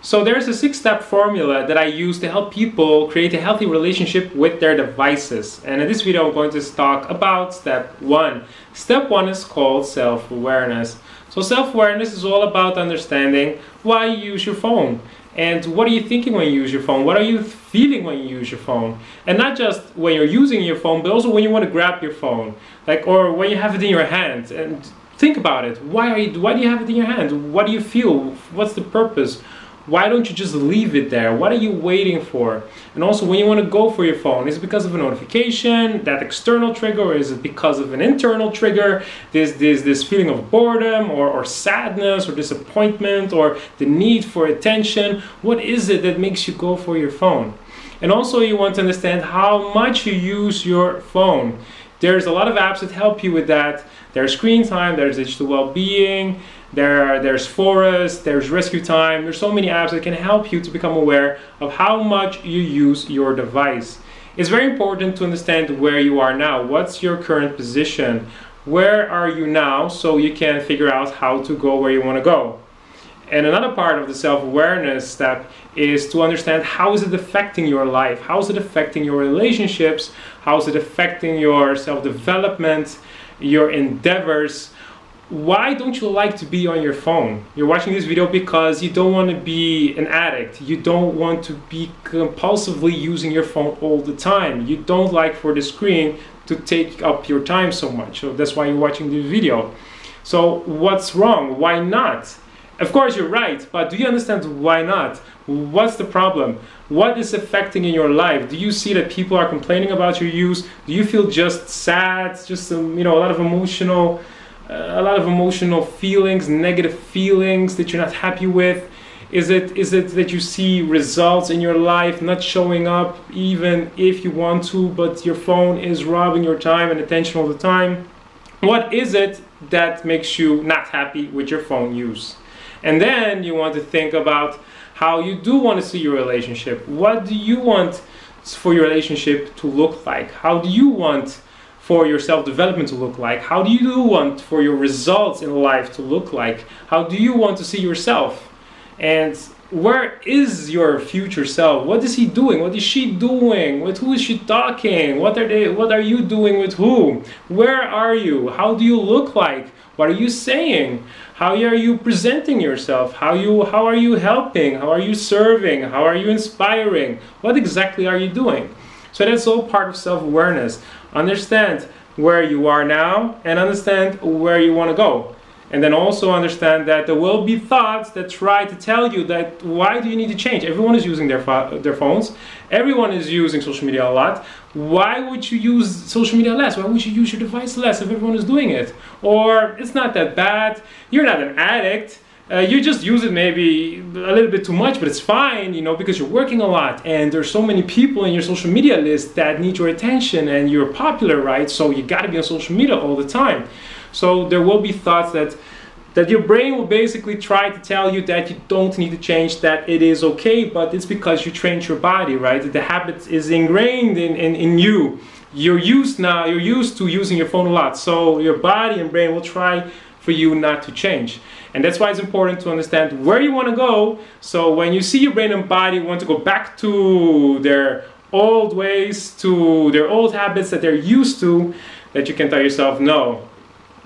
So there's a six-step formula that I use to help people create a healthy relationship with their devices. And in this video, I'm going to talk about step one. Step one is called self-awareness. So self-awareness is all about understanding why you use your phone. And what are you thinking when you use your phone? What are you feeling when you use your phone? And not just when you're using your phone, but also when you want to grab your phone. Like, or when you have it in your hand. And think about it. Why, are you, why do you have it in your hand? What do you feel? What's the purpose? Why don't you just leave it there? What are you waiting for? And also, when you want to go for your phone, is it because of a notification, that external trigger, or is it because of an internal trigger? This this this feeling of boredom, or, or sadness, or disappointment, or the need for attention? What is it that makes you go for your phone? And also, you want to understand how much you use your phone. There's a lot of apps that help you with that. There's screen time, there's digital well-being, there are, there's Forest, there's Rescue Time. There's so many apps that can help you to become aware of how much you use your device. It's very important to understand where you are now. What's your current position? Where are you now so you can figure out how to go where you want to go? And another part of the self-awareness step is to understand how is it affecting your life? How is it affecting your relationships? How is it affecting your self-development, your endeavors? Why don't you like to be on your phone? You're watching this video because you don't want to be an addict. You don't want to be compulsively using your phone all the time. You don't like for the screen to take up your time so much. So that's why you're watching this video. So what's wrong? Why not? Of course you're right, but do you understand why not? What's the problem? What is affecting in your life? Do you see that people are complaining about your use? Do you feel just sad, just um, you know a lot of emotional a lot of emotional feelings, negative feelings that you're not happy with? Is it is it that you see results in your life not showing up even if you want to, but your phone is robbing your time and attention all the time? What is it that makes you not happy with your phone use? And then you want to think about how you do want to see your relationship. What do you want for your relationship to look like? How do you want for your self-development to look like? How do you want for your results in life to look like? How do you want to see yourself? And where is your future self? What is he doing? What is she doing? With who is she talking? What are they what are you doing with who? Where are you? How do you look like? What are you saying? How are you presenting yourself? How you how are you helping? How are you serving? How are you inspiring? What exactly are you doing? So that's all part of self-awareness. Understand where you are now and understand where you want to go. And then also understand that there will be thoughts that try to tell you that why do you need to change? Everyone is using their, their phones. Everyone is using social media a lot. Why would you use social media less? Why would you use your device less if everyone is doing it? Or it's not that bad. You're not an addict uh, you just use it maybe a little bit too much, but it's fine, you know, because you're working a lot and there's so many people in your social media list that need your attention and you're popular, right? So you got to be on social media all the time. So there will be thoughts that that your brain will basically try to tell you that you don't need to change, that it is okay, but it's because you trained your body, right? The habit is ingrained in, in, in you. You're used now, you're used to using your phone a lot. So your body and brain will try for you not to change. And that's why it's important to understand where you want to go. So when you see your brain and body want to go back to their old ways, to their old habits that they're used to, that you can tell yourself, no,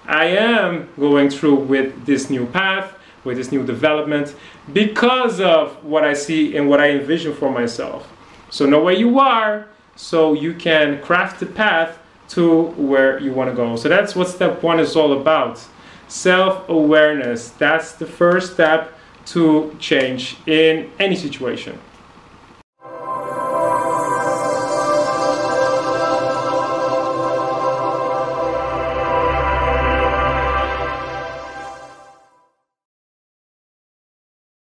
I am going through with this new path, with this new development, because of what I see and what I envision for myself. So know where you are, so you can craft the path to where you want to go. So that's what step one is all about self-awareness. That's the first step to change in any situation.